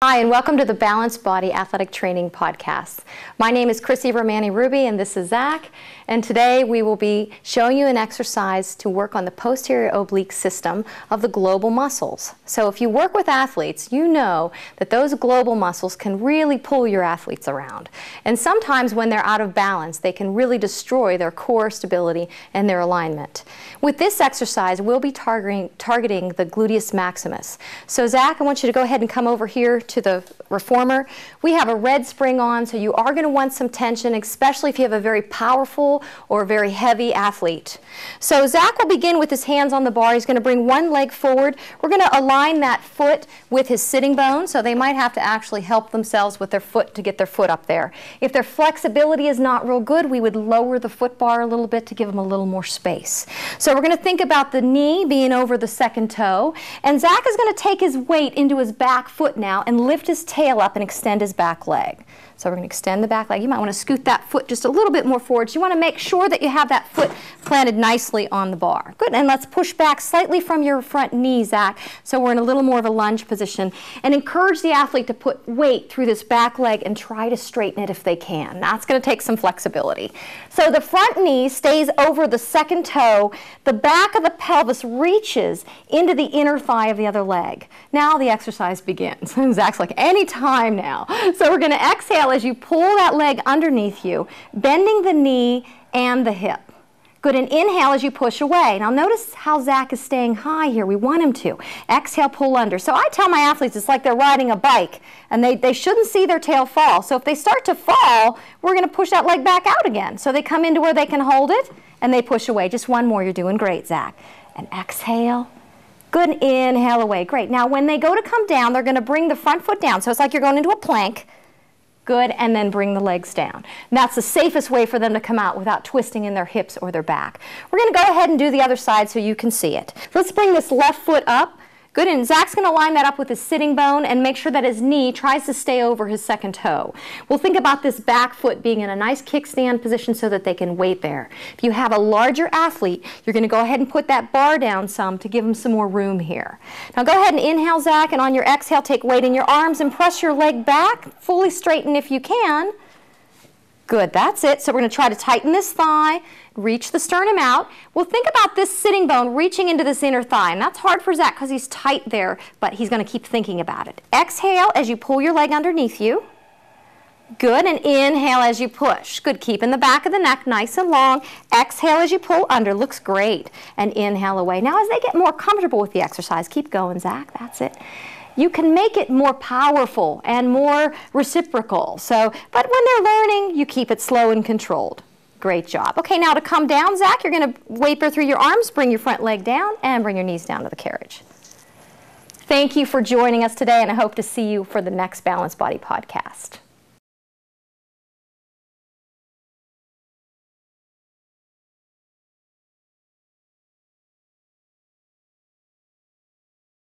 Hi, and welcome to the Balanced Body Athletic Training Podcast. My name is Chrissy Romani Ruby, and this is Zach. And today we will be showing you an exercise to work on the posterior oblique system of the global muscles. So if you work with athletes, you know that those global muscles can really pull your athletes around. And sometimes when they're out of balance, they can really destroy their core stability and their alignment. With this exercise, we'll be targeting, targeting the gluteus maximus. So Zach, I want you to go ahead and come over here to the reformer. We have a red spring on, so you are going to want some tension, especially if you have a very powerful or very heavy athlete. So Zach will begin with his hands on the bar. He's going to bring one leg forward. We're going to align that foot with his sitting bone, so they might have to actually help themselves with their foot to get their foot up there. If their flexibility is not real good, we would lower the foot bar a little bit to give them a little more space. So we're going to think about the knee being over the second toe, and Zach is going to take his weight into his back foot now and lift his tail up and extend his back leg. So we're going to extend the back leg. You might want to scoot that foot just a little bit more forward. So you want to make sure that you have that foot planted nicely on the bar. Good. And let's push back slightly from your front knee, Zach, so we're in a little more of a lunge position. And encourage the athlete to put weight through this back leg and try to straighten it if they can. That's going to take some flexibility. So the front knee stays over the second toe. The back of the pelvis reaches into the inner thigh of the other leg. Now the exercise begins. Zach's like, any time now. So we're going to exhale as you pull that leg underneath you, bending the knee and the hip. Good, and inhale as you push away. Now notice how Zach is staying high here. We want him to. Exhale, pull under. So I tell my athletes it's like they're riding a bike and they, they shouldn't see their tail fall. So if they start to fall, we're going to push that leg back out again. So they come into where they can hold it and they push away. Just one more. You're doing great, Zach. And exhale. Good, inhale away. Great. Now when they go to come down, they're going to bring the front foot down. So it's like you're going into a plank. Good, and then bring the legs down. And that's the safest way for them to come out without twisting in their hips or their back. We're going to go ahead and do the other side so you can see it. Let's bring this left foot up. Good, and Zach's going to line that up with his sitting bone and make sure that his knee tries to stay over his second toe. We'll think about this back foot being in a nice kickstand position so that they can wait there. If you have a larger athlete, you're going to go ahead and put that bar down some to give them some more room here. Now go ahead and inhale, Zach, and on your exhale, take weight in your arms and press your leg back, fully straighten if you can. Good, that's it. So we're going to try to tighten this thigh, reach the sternum out. We'll think about this sitting bone reaching into this inner thigh, and that's hard for Zach because he's tight there, but he's going to keep thinking about it. Exhale as you pull your leg underneath you. Good, and inhale as you push. Good, keeping the back of the neck nice and long. Exhale as you pull under, looks great. And inhale away. Now as they get more comfortable with the exercise, keep going, Zach, that's it you can make it more powerful and more reciprocal. So, but when they're learning, you keep it slow and controlled. Great job. Okay, now to come down, Zach, you're going to waper through your arms, bring your front leg down, and bring your knees down to the carriage. Thank you for joining us today, and I hope to see you for the next Balanced Body podcast.